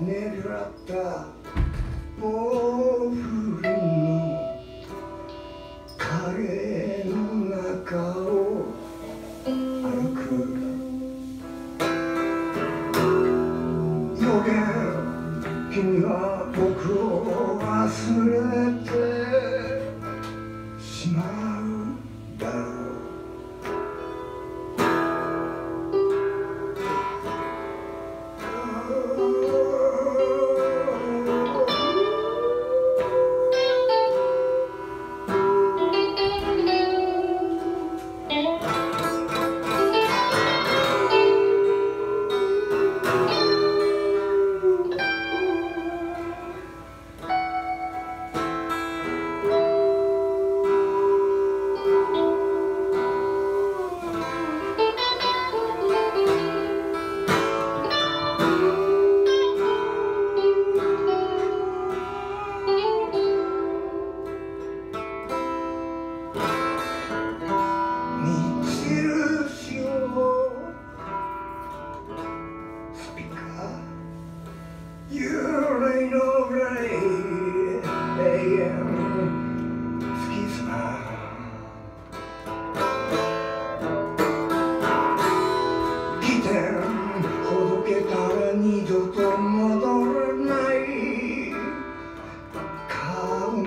狙った毛布の影の中を歩く。予言君は僕を忘れた。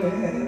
Oh.